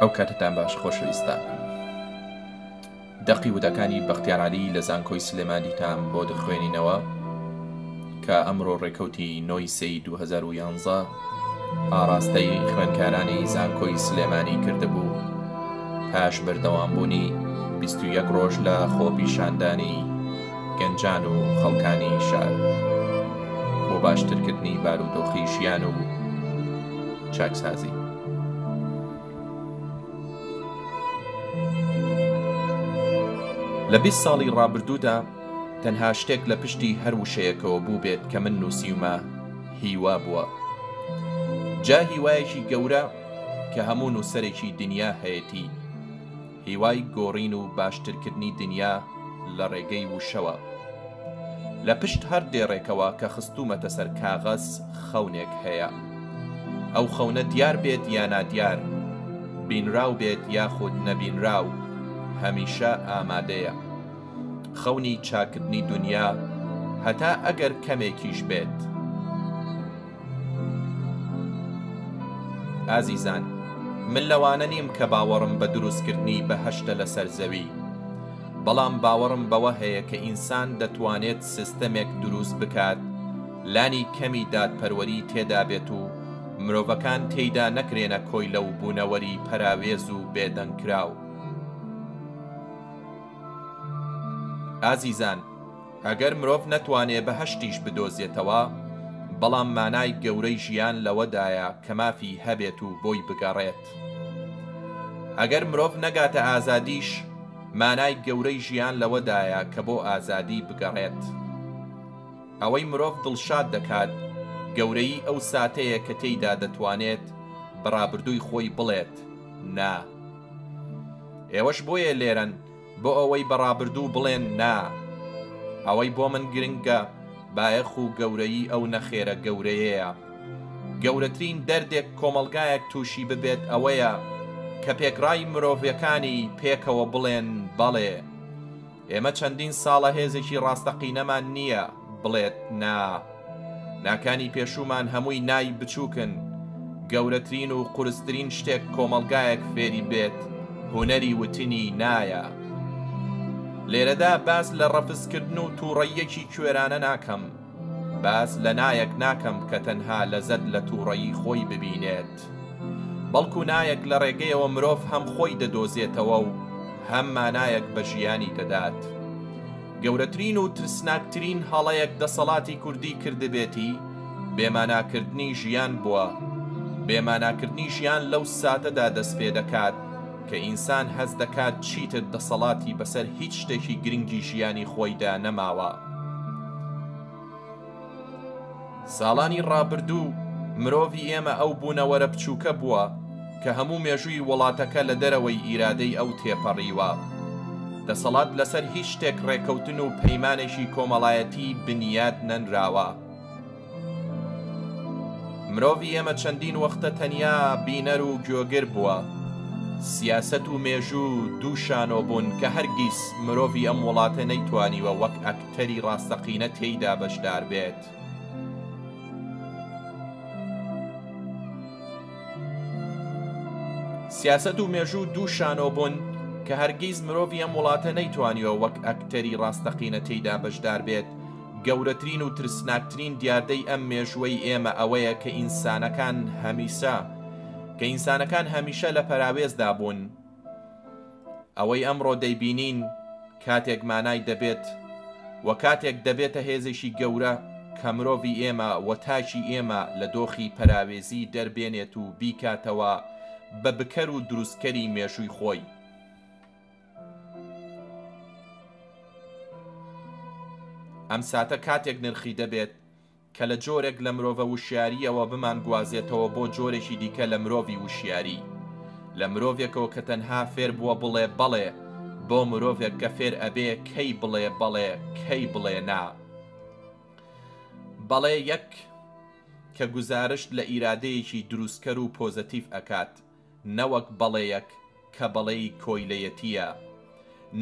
ئەو کاتتان باش خۆشەویستان. دەقی ودەکانی بەختیار عەلی لە زانکۆی سلێمانیتان بۆ دەخوێنینەوە کە ئەمڕۆ ڕێکەوتی نۆی سێی دوو هەزار و یانزە ئاڕاستەی خوێندکارانی زانکۆی سلێمانی کردبوو پاش بەردەوامبوونی بیست و یەک ڕۆژ لە خۆپیشاندانی گەنجان و خەڵکانی شار بۆ باشترکردنی بارودۆخی ژیان و چاکسازی. لە بیست ساڵی ڕابردوودا تەنها شتێک لە پشتی هەر وشەیەکەوە بووبێت کە من نووسیومە هیوا بووە. جا هیوایەکی گەورە کە هەموو نووسەرێکی دنیا هەیەتی، هیوای گۆڕین و باشترکردنی دنیا لە ڕێگەی وشەوە. لە پشت هەر دێڕێکەوە کە خستوومەتە سەر کاغەز خەونێک هەیە. ئەو خەونە دیار بێت یا نادیار، بینراو بێت یاخود نەبینراو، هەمیشە ئامادەیە. خەونی چاککردنی دنیا هەتا ئەگەر کەمێکیش بێت. ئازیزان، من لەوانە نیم کە باوەڕم بە دروستکردنی بەهەشتە لەسەر زەوی، بەڵام باوەڕم بەوە هەیە کە ئینسان دەتوانێت سیستەمێک دروست بکات لانی کەمی دادپەروەری تێدا بێت و مرۆڤەکان تێیدا نەکرێنە کۆیلە و بوونەوەری پەراوێز و بێدەنگکراو. ئازیزان، ئەگەر مرۆڤ نەتوانێ بەهەشتیش بدۆزێتەوە، بەڵام مانای گەورەی ژیان لەوەدایە کە مافی هەبێت و بۆی بگەڕێت. ئەگەر مرۆڤ نەگاتە ئازادیش، مانای گەورەی ژیان لەوەدایە کە بۆ ئازادی بگەڕێت. ئەوەی مرۆڤ دڵشاد دەکات، گەورەیی ئەو ساتەیە کە تێیدا دەتوانێت بە ڕابردووی خۆی بڵێت، نا. ئێوەش بۆیە لێرەن، بۆ ئەوەی بە ڕابردوو بڵێن نا. ئەوەی بۆ من گرنگە بایەخ و گەورەیی ئەو نەخێرە گەورەیەیە. گەورەترین دەردێک کۆمەڵگایەک تووشی ببێت ئەوەیە کە پێکڕای مرۆڤەکانی پێکەوە بڵێن بەڵێ. ئێمە چەندین ساڵە هێزێکی ڕاستەقینەمان نییە بڵێت نا. ناکانی پێشوومان هەمووی نای بچووکن، گەورەترین و قورسترین شتێک کۆمەڵگایەک فێری بێت هونەری وتنی نایە. لێرەدا باس لە ڕەفزکردن و تووڕەییەکی کوێرانە ناکەم، باس لە نایەک ناکەم کە تەنها لەزەت لە تووڕەیی خۆی ببینێت، بەڵکو نایەک لە ڕێگەیەوە مرۆڤ هەم خۆی دەدۆزێتەوە و هەم مانایەک بە ژیانی دەدات. گەورەترین و ترسناکترین هەڵەیەک دەسەڵاتی کوردی کردبێتی بێماناکردنی ژیان بووە، بێماناکردنی ژیان لەو ساتەدا دەست پێدەکات کە ئینسان هەست دەکات چیتر دەسەڵاتی بەسەر هیچ شتێکی گرنگی ژیانی خۆیدا نەماوە. ساڵانی ڕابردوو مرۆڤی ئێمە ئەو بوونەوەرە بچووکە بووە کە هەموو مێژووی وڵاتەکە لە دەرەوەی ئیرادەی ئەو تێپەڕیوە. دەسەڵات لەسەر هیچ شتێک ڕێکەوتن و پەیمانێکی کۆمەڵایەتی بنیات نەنراوە. مرۆڤی ئێمە چەندین وەختە تەنیا بینەر و گوێگر بووە. سیاسەت و مێژوو دوو شانۆ بوون کە هەرگیز مرۆڤی ئەم وڵاتە نەیتوانیوە وەک ئەکتەر. تەری ڕاستەقینە تێیدا بەشدار بێت. سیاسەت و مێژوو دوو شانۆ بوون کە هەرگیز مرۆڤی ئەم وڵاتە نەیتوانیوە وەک ئەکتەری ڕاستەقینە تێیدا بەشدار بێت، گەورەترین و ترسناکترین دیاردەی ئەم مێژووەی ئێمە ئەوەیە کە ئینسانەکان هەمیسە کە ئینسانەکان هەمیشە لە پەراوێزدا بوون. ئەوەی ئەمڕۆ دەیبینین کاتێک مانای دەبێت و کاتێک دەبێتە هێزێکی گەورە کە مرۆڤی ئێمە و تاکی ئێمە لە دۆخی پەراوێزی دەربێنێت و بیکاتەوە بە بکەر و دروستکەری مێژووی خۆی. ئەم ساتە کاتێک نرخی دەبێت کە لە جۆرێک لە مرۆڤە وشیارییەوە بمانگوازێتەوە بۆ جۆرێکی دیکە لە مرۆڤی وشیاری، لە مرۆڤێکەوە کە تەنها فێر بووە بڵێ بەڵێ، بۆ مرۆڤێک کە فێر ئەبێ کەی بڵێ بەڵێ کەی بڵێ نا. بەڵێ یەک کە گوزارشت لە ئیرادەیەکی دروستکەر و پۆزەتیڤ ئەکات، نەوەک بەڵێیەک کە بەڵێی کۆیلەیەتییە،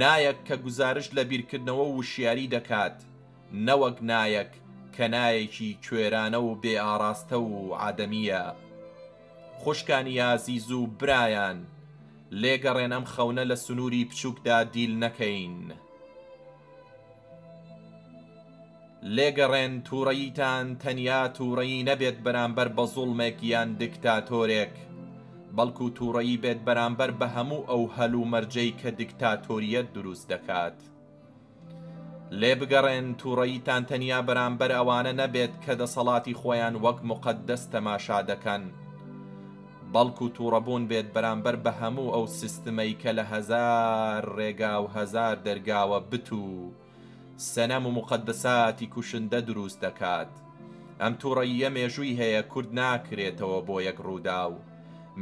نایەک کە گوزارشت لە بیرکردنەوە و وشیاری دەکات، نەوەک نایەک کە نایەکی کوێرانە و بێ ئاڕاستە و عەدەمییە. خوشکانی ئازیز و برایان، لێگەڕێن ئەم خەونە لە سنووری بچووکدا دیل نەکەین. لێگەڕێن تووڕەییتان تەنیا تووڕەیی نەبێت بەرامبەر بە زوڵمێک یان دکتاتۆرێک، بەڵکو تووڕەیی بێت بەرامبەر بە هەموو ئەو هەل و مەرجەی کە دکتاتۆریەت دروست دەکات. لێبگەڕێن تووڕەییتان تەنیا بەرامبەر ئەوانە نەبێت کە دەسەڵاتی خۆیان وەک موقەدەس تەماشا دەکەن، بەڵکو توڕەبوون بێت بەرامبەر بە هەموو ئەو سیستمەی کە لە هەزار ڕێگا و هەزار دەرگاوە بت و سەنەم و موقەدەساتی کوشندە دروست دەکات. ئەم توڕەییە مێژووی هەیە کورت ناکرێتەوە بۆ یەک ڕووداو.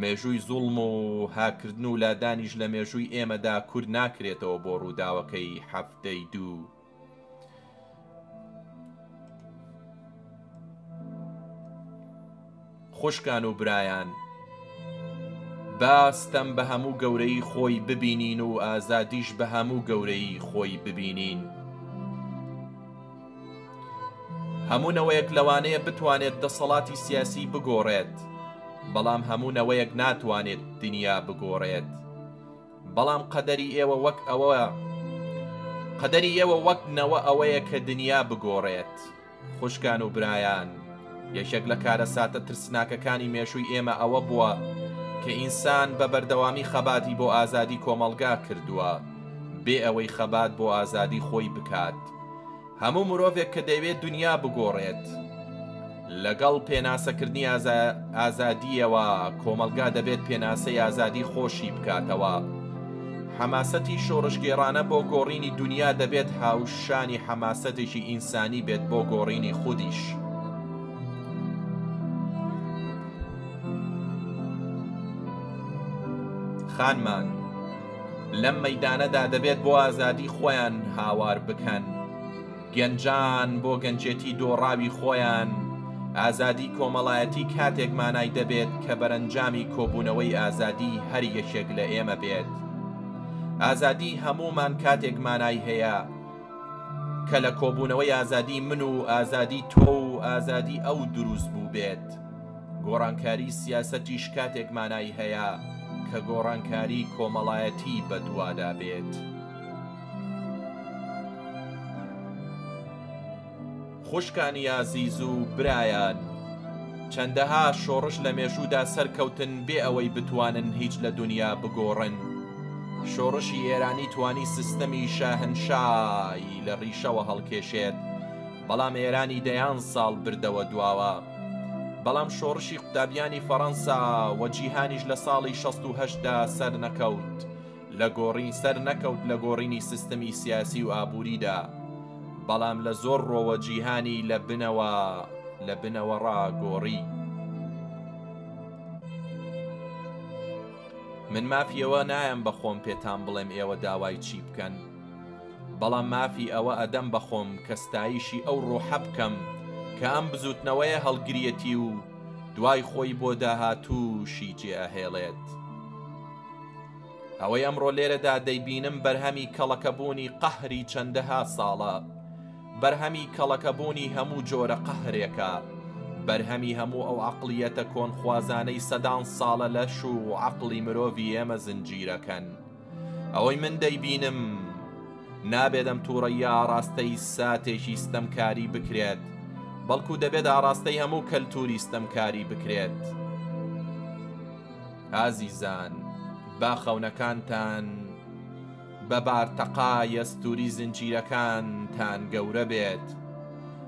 مێژووی زوڵم و هاکردن و لادانیش لە مێژووی ئێمەدا کورت ناکرێتەوە بۆ ڕووداوەکەی حەفتەی دوو. خوشکان و برایان، با ستەم بە هەموو گەورەیی خۆی ببینین و ئازادیش بە هەموو گەورەیی خۆی ببینین. هەموو نەوەیەک لەوانەیە بتوانێت دەسەڵاتی سیاسی بگۆڕێت، بەڵام هەموو نەوەیەک ناتوانێت دنیا بگۆڕێت. بەڵام قەدەری ئێوە وەک ئەوە قەدەری ئێوە وەک نەوە ئەوەیە کە دنیا بگۆڕێت خوشکان و برایان یەکێک لە کارە ساتە ترسناکەکانی مێشووی ئێمە ئەوە بووە کە ئینسان بە بەردەوامی خەباتی بۆ ئازادی کۆمەڵگا کردووە بێ ئەوەی خەبات بۆ ئازادی خۆی بکات هەموو مرۆڤێک کە دەیەوێت دونیا بگۆڕێت، لەگەڵ پێناسەکردنی ئازادییەوە، کۆمەڵگا دەبێت پێناسەی ئازادی خۆشی بکاتەوە. حەماسەتی شۆڕشگێڕانە بۆ گۆڕینی دونیا دەبێت هاوشانی حەماسەتێکی ئینسانی بێت بۆ گۆڕینی خودیش. خانمان. لەم مەیدانەدا دەبێت بۆ ئازادی خۆیان هاوار بکەن. گەنجان بۆ گەنجێتی دۆڕاوی خۆیان، ئازادی کۆمەڵایەتی کاتێک مانای دەبێت کە بەرەنجامی کۆبوونەوەی ئازادی هەر یەکێک لە ئێمە بێت. ئازادی هەموومان کاتێک مانای هەیە کە لە کۆبوونەوەی ئازادی من و ئازادی تۆ و ئازادی ئەو دروست بووبێت. گۆڕانکاری سیاسەتیش کاتێک مانای هەیە کە گۆڕانکاری کۆمەڵایەتی بەدوادا بێت. خوشکانی ئازیز و برایان، چەندەها شۆڕش لە مێژوودا سەرکەوتن بێ ئەوەی بتوانن هیچ لە دونیا بگۆڕن. شۆڕشی ئێرانی توانی سیستەمی شاهنشا ی لە ڕیشەوە هەڵکێشێت، بەڵام ئێرانی دەیان ساڵ بردەوە دواوە. بەڵام شۆڕشی قوتابیانی فەڕەنسا و جیهانیش لە ساڵی 16 دا سەرنەکەوت لە گۆڕین سەر نەکەوت لە گۆڕینی سیستمی سیاسی و ئابووریدا بەڵام لە زۆر ڕۆوە جیهانی لە بنەوە لە بنەوەڕا گۆڕی. من مافیەوە نایەم بە خۆم پێتان بڵێم ئێوە داوای چی بکەن، بەڵام مافی ئەوە ئەدەم بە خۆم کە ستایشی ئەو ڕۆحە بکەم کە ئەم بزووتنەوەیە هەڵگریەتی و دوای خۆی بۆ داهاتووشی جێ ئەهێڵێت. ئەوەی ئەمڕۆ لێرەدا دەیبینم بەرهەمی کەڵەکەبوونی قەهری چەندەها ساڵە، بەرهەمی کەڵەکەبوونی هەموو جۆرە قەهرێکە، بەرهەمی هەموو ئەو عەقڵیەتە کۆنخوازانەی سەدان ساڵە لەش و عەقڵی مرۆڤی ئێمە زنجیرەکەن. ئەوەی من دەیبینم نابێت ئەم تووڕەیە ئاڕاستەی ساتێکی ستەمکاری بکرێت بەڵکو دەبێت ئاڕاستەی هەموو کەلتوری ستەمکاری بکرێت ئازیزان با خەونەکانتان بە بارتەقا یەستوری زنجیرەکانتان گەورە بێت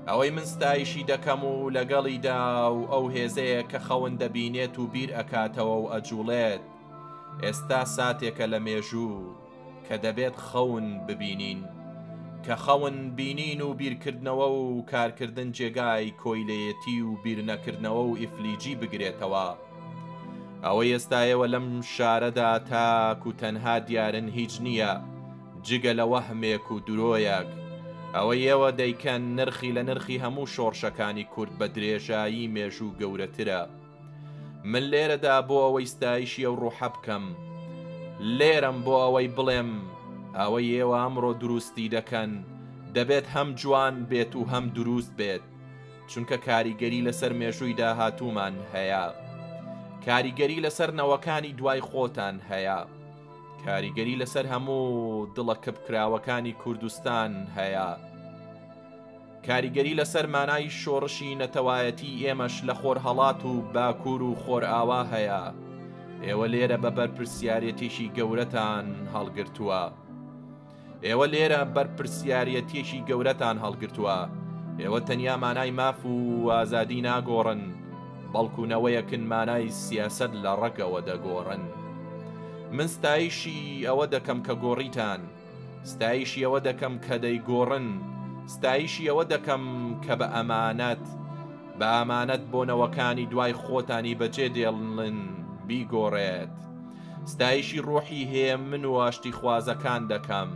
ئەوەی من ستایشی دەکەم و لەگەڵیدا و ئەو هێزەیە کە خەون دەبینێت و بیر ئەکاتەوە و ئەجوڵێت ئێستا ساتێکە لە مێژوو کە دەبێت خەون ببینین، کە خەون بینین و بیرکردنەوە و کارکردن جێگای کۆیلەیەتی و بیرنەکردنەوە و ئیفلیجی بگرێتەوە. ئەوەی ئێستا ئێوە لەم شارەدا تاک و تەنها دیارن هیچ نییە جگە لە وەهمێک و درۆیەک. ئەوەی ئێوە دەیکەن نرخی لە نرخی هەموو شۆڕشەکانی کورد بە درێژایی مێژوو گەورەترە. من لێرەدا بۆ ئەوەی ستایشی ئەو ڕوحە بکەم لێرەم بۆ ئەوەی بڵێم ئەوە ئێوە ئەمڕۆ دروستی دەکەن دەبێت هەم جوان بێت و هەم دروست بێت چونکە کاریگەری لەسەر مێژووی داهاتوومان هەیە کاریگەری لەسەر نەوەکانی دوای خۆتان هەیە کاریگەری لەسەر هەموو دڵە کپکراوەکانی کوردستان هەیە. کاریگەری لەسەر مانای شۆڕشی نەتەوایەتی ئێمەش لە خۆرهەڵات و باکوور و خۆرئاوا هەیە، ئێوە لێرە بە بەرپرسیارێتیی گەورەتان هەڵگرتووە. ئێوە لێرە بەرپرسیاریەتیی گەورەتان هەڵگرتووە. ئێوە تەنیا مانای ماف و ئازادی ناگۆڕن، بەڵکو نەوەیەکن مانای سیاسەت لە ڕەگەوە دەگۆڕن. من ستایشی ئەوە دەکەم کە گۆڕیتان. ستایشی ئەوە دەکەم کە دەیگۆڕن، ستایشی ئەوە دەکەم کە بە ئەمانەت، بە ئەمانەت بۆ نەوەکانی دوای خۆتانی بەجێ دێڵنن بیگۆڕێت. ستایشی ڕۆحی هێمن و ئاشتیخوازەکان دەکەم.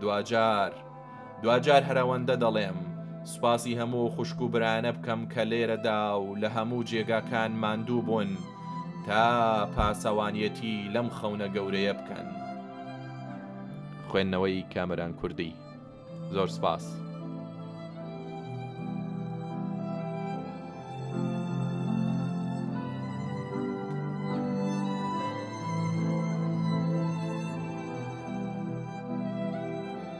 دواجار. دواجار هەرەوەندە دەڵێم سوپاسی هەموو خوشک و برایانە بکەم کە لێرەدا و لە هەموو جێگاکان ماندوو بوون تا پاسەوانیەتی لەم خەونە گەورەیە بکەن. خوێندنەوەی کامەران کوردی. زۆر سپاس.